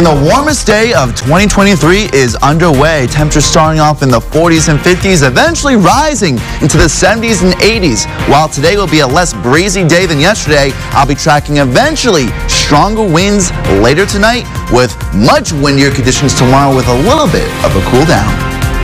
And the warmest day of 2023 is underway. Temperatures starting off in the 40s and 50s, eventually rising into the 70s and 80s. While today will be a less breezy day than yesterday, I'll be tracking eventually stronger winds later tonight with much windier conditions tomorrow with a little bit of a cool down.